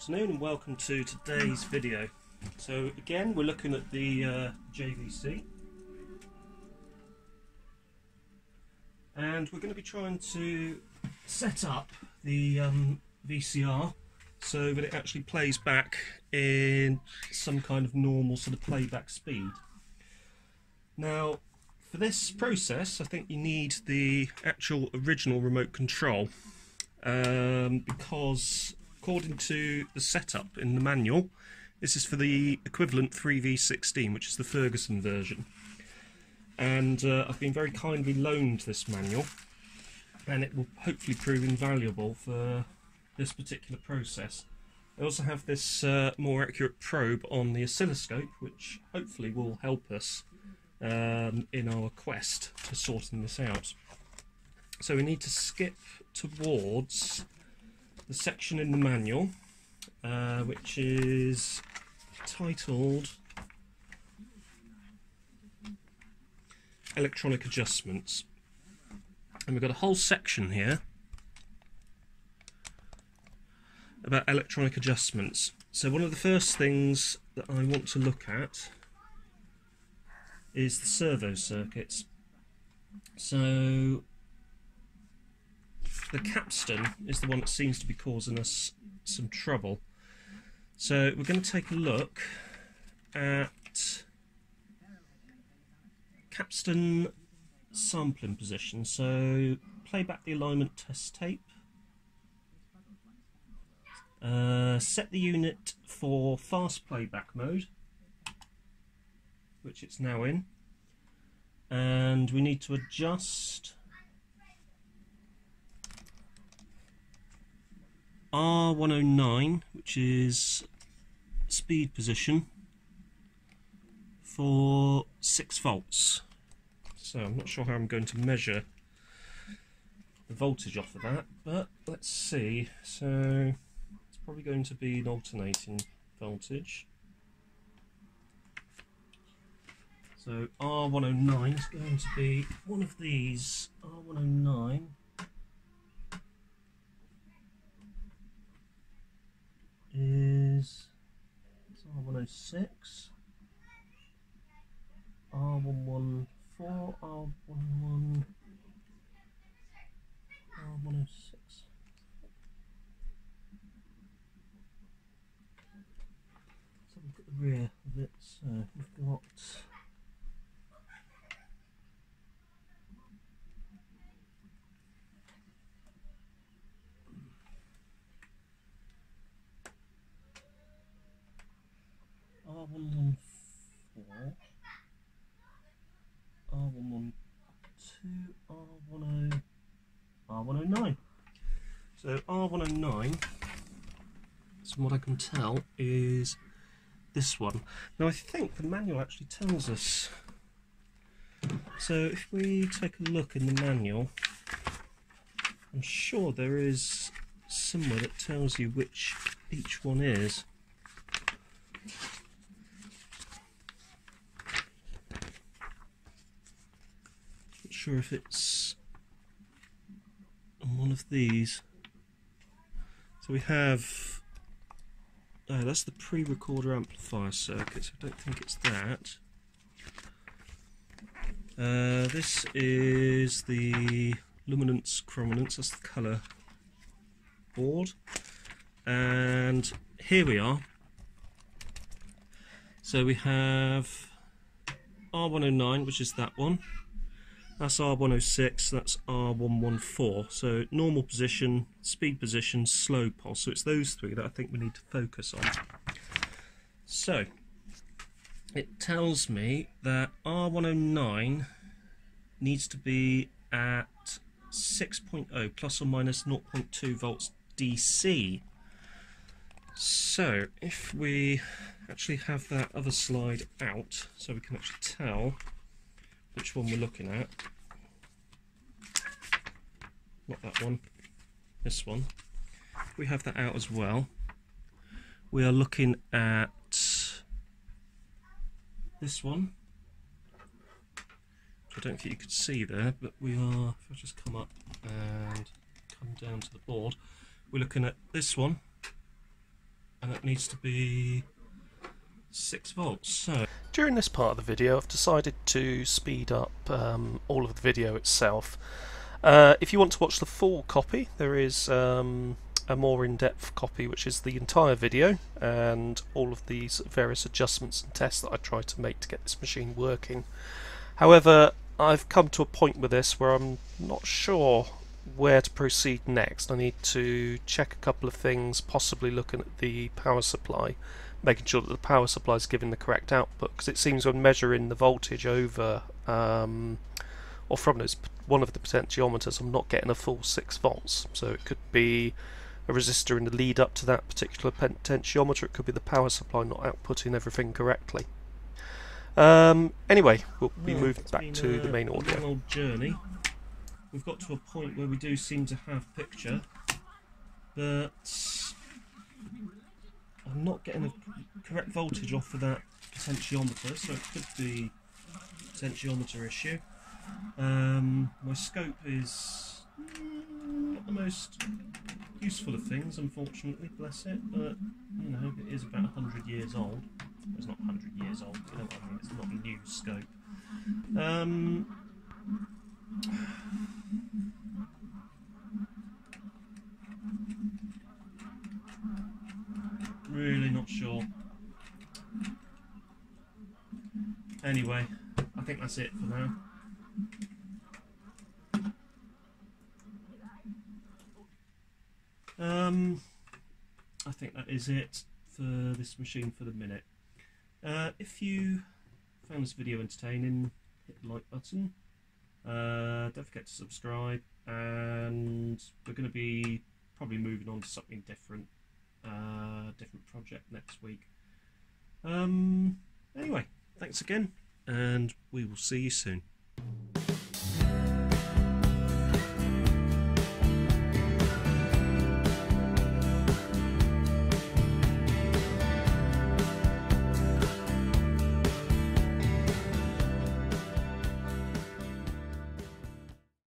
afternoon and welcome to today's video. So again we're looking at the uh, JVC and we're going to be trying to set up the um, VCR so that it actually plays back in some kind of normal sort of playback speed. Now for this process I think you need the actual original remote control um, because according to the setup in the manual, this is for the equivalent 3v16, which is the Ferguson version. And uh, I've been very kindly loaned this manual, and it will hopefully prove invaluable for this particular process. I also have this uh, more accurate probe on the oscilloscope, which hopefully will help us um, in our quest to sorting this out. So we need to skip towards the section in the manual, uh, which is titled Electronic Adjustments. And we've got a whole section here about electronic adjustments. So one of the first things that I want to look at is the servo circuits. So the capstan is the one that seems to be causing us some trouble. So we're going to take a look at capstan sampling position. So play back the alignment test tape. Uh, set the unit for fast playback mode, which it's now in. And we need to adjust R109, which is speed position for 6 volts. So I'm not sure how I'm going to measure the voltage off of that, but let's see. So it's probably going to be an alternating voltage. So R109 is going to be one of these R109 is R106, R114, R11, R106. So look at the rear of it. So we've got R114, R112, R10, R109. So R109, from what I can tell, is this one. Now I think the manual actually tells us. So if we take a look in the manual, I'm sure there is somewhere that tells you which each one is. Sure if it's on one of these. So we have, oh, that's the pre-recorder amplifier circuit, so I don't think it's that. Uh, this is the luminance chrominance, that's the colour board. And here we are. So we have R109, which is that one. That's R106, that's R114. So normal position, speed position, slow pulse. So it's those three that I think we need to focus on. So it tells me that R109 needs to be at 6.0 plus or minus 0.2 volts DC. So if we actually have that other slide out so we can actually tell which one we're looking at. Not that one, this one. We have that out as well. We are looking at this one. I don't think you could see there, but we are, if I just come up and come down to the board, we're looking at this one, and it needs to be 6 volts. So During this part of the video I've decided to speed up um, all of the video itself. Uh, if you want to watch the full copy there is um, a more in-depth copy which is the entire video and all of these various adjustments and tests that I try to make to get this machine working. However I've come to a point with this where I'm not sure where to proceed next. I need to check a couple of things, possibly looking at the power supply, making sure that the power supply is giving the correct output, because it seems when measuring the voltage over um, or from one of the potentiometers, I'm not getting a full 6 volts. So it could be a resistor in the lead up to that particular potentiometer, it could be the power supply not outputting everything correctly. Um, anyway, we'll be moving back to a- the main audio. journey. We've got to a point where we do seem to have picture, but I'm not getting a correct voltage off of that potentiometer, so it could be potentiometer issue. Um, my scope is not the most useful of things, unfortunately, bless it, but you know, it is about 100 years old. It's not 100 years old, you know what I mean? It's not a new scope. Um, really not sure. Anyway, I think that's it for now. Um, I think that is it for this machine for the minute. Uh, if you found this video entertaining, hit the like button. Uh, don't forget to subscribe, and we're going to be probably moving on to something different, uh, different project next week. Um, anyway, thanks again, and we will see you soon.